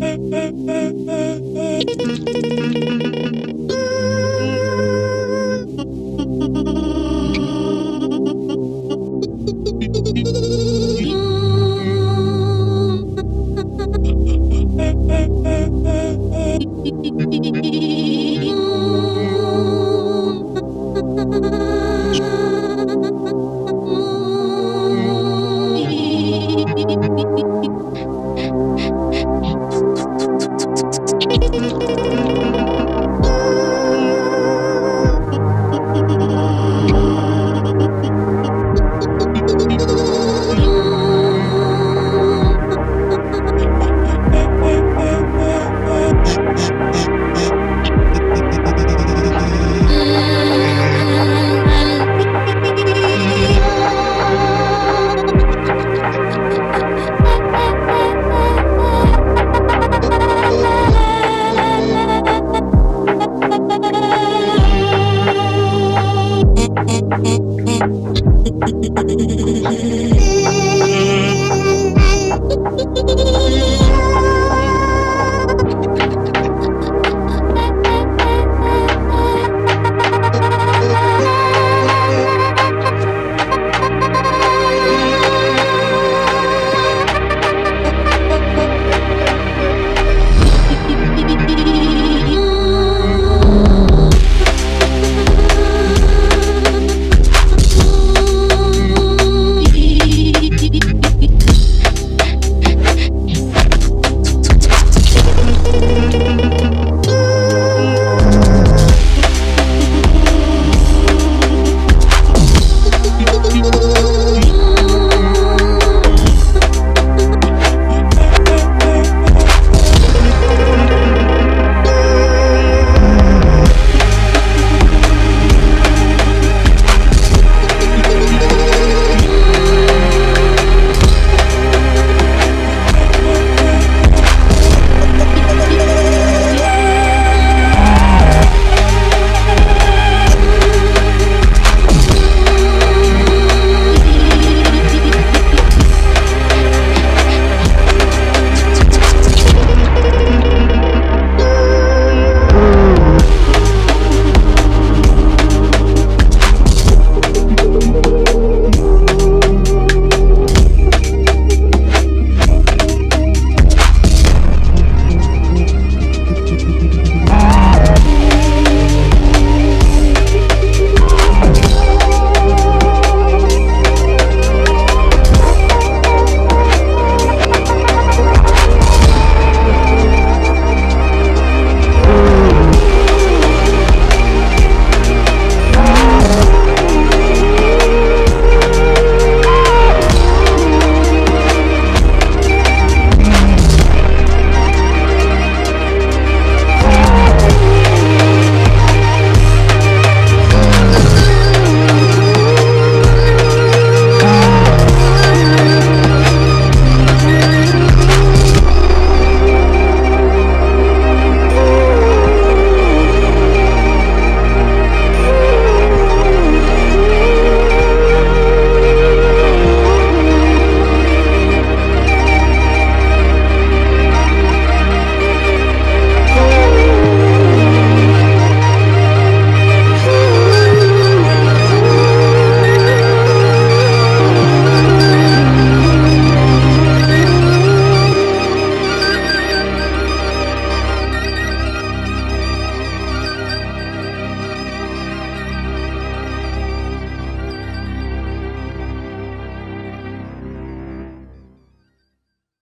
Ha ha ha ha! Thank you.